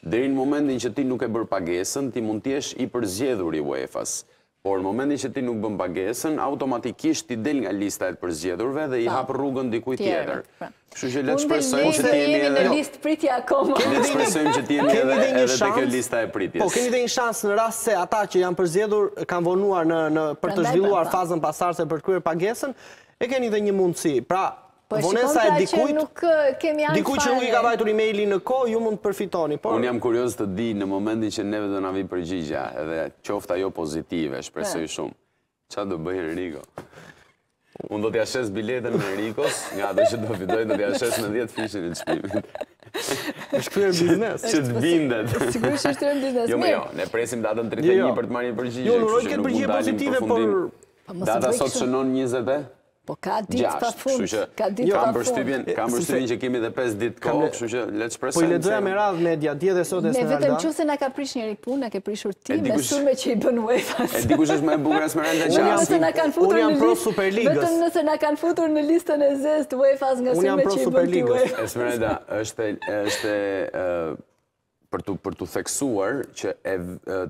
Deri në momentin që ti nuk ke bërë pagesën, ti mund të jesh i përzgjedhur i UEFA-s. Por në momentin që ti nuk bën pagesën, automatikisht ti del nga lista e të përzgjedhurve dhe i hap rrugën dikujt tjetër. Kështu që le të shpresojmë që të jemi edhe ne në listë pritje akoma. Le të shpresojmë që të jemi edhe ne në këtë listë të pritjes. Po keni dhe një shans në rast se ata që janë përzgjedhur kanë vonuar në për të zhvilluar fazën pasardhëse për të kryer pagesën, e keni dhe një mundësi. Pra, Po vonesa e dikujt, nuk kemi asnjë. Dikujt që nuk i ka vajtur emaili në kohë, ju mund të përfitoni. Unë jam kurioz të di në momentin që neve do na vi përgjigja, edhe qoftë ajo pozitive, shpresoj shumë. Çfarë do bëjë Enrico? Unë do t'ja shes biletën Enricos, nga ato që do fitoj, do t'ja shes me 10 fishin e çmimit. Është bërë biznes. Që të bindet. Sigurisht është bërë biznes. Jo, jo, ne presim datën 31 jo, jo. për të marrë një përgjigje. Jo, uroj të ketë përgjigje pozitive, por data sot shënon 20 e Po ka ditë pa fund, ka ditë pa fund. Kam përshtypjen, kam përshtypjen që kemi dhe 5 ditë kohë, kështu që le të shpresojmë. Po i lexoja me radhë mediat dje dhe sot Esmeralda. Ne vetëm qoftë na ka prish njëri punë, na ke prishur ti me sulme që i bën UEFA. E dikush është më e bukur Esmeralda që as. Unë jam pro, unë jam pro Superligës. Vetëm nëse na kanë futur në listën e zezë të UEFA-s nga sulme që i bën ti UEFA. Esmeralda, është është për të për t'u theksuar që e,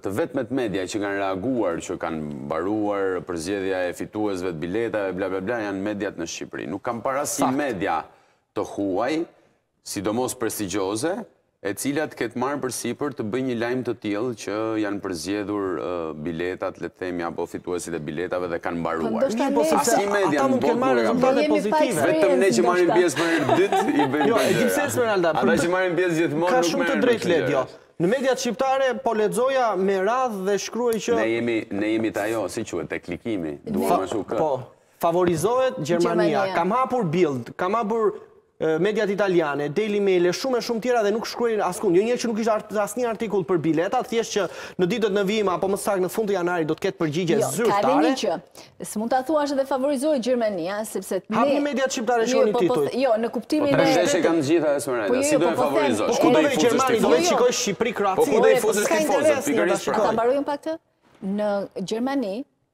të vetmet media që kanë reaguar që kanë mbaruar përzgjedhja e fituesve të biletave bla bla bla janë mediat në Shqipëri. Nuk kam parë asnjë media të huaj, sidomos prestigjioze, e cila të ketë marrë përsipër të bëjë një lajm të tillë që janë përzgjedhur biletat, le të themi, apo fituesit e biletave dhe kanë mbaruar. Po, ndoshta po, ne si media mund të marrin rezultate pozitive. Vetëm ne që marrim pjesë për herë të dytë i bëjmë. Jo, e di çë Esmeralda, për ata që marrin pjesë gjithmonë ka shumë të drejtë Ledio. Në mediat shqiptare po lexoja me radhë dhe shkruaj që ne jemi ne jemi te ajo, si quhet, te klikimi. Duam ashtu kë. Po, favorizohet Gjermania. Kam hapur Bild, kam hapur mediat italiane, Daily Mail e shumë e shumë të tjera dhe nuk shkruajnë askund. Jo një që nuk ishte asnjë artikull për biletat, thjesht që në ditët në vijim apo më saktë në fund të janarit do të ketë përgjigje jo, zyrtare. Ka një që s'mund ta thuash edhe favorizohet Gjermania, sepse ne Hapni mediat shqiptare jo, shoni po, po, titujt. Jo, në kuptimin po, e Të gjitha e kanë Esmeralda, po, jo, si do të favorizosh? Po ku do të Gjermani, do të shikoj Shqipëri, Kroaci, do të fusësh tifozët pikërisht. Ta mbarojmë pak këtë. Në Gjermani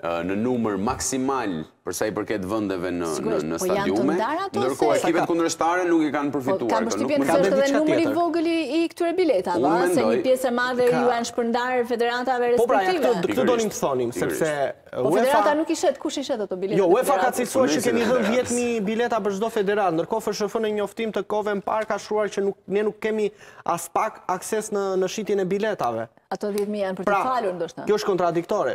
në numër maksimal për sa i përket vendeve në në stadiume. Ndërkohë ekipet kundërshtare nuk i kanë përfituar. Kam përshtypjen se është edhe numri i vogël i këtyre biletave, se një pjesë e madhe u janë shpërndarë federatave respektive. Po pra, ja këtë këtë donim të thonim, sepse UEFA Po federata nuk i shet, kush i shet ato bileta? Jo, UEFA ka cilësuar që kemi dhënë 10000 bileta për çdo federatë, ndërkohë FSHF në njoftim të kohëve më parë ka shkruar që nuk ne nuk kemi aspak akses në në shitjen e biletave. Ato 10000 janë për të pra, falur ndoshta. Kjo është kontradiktore.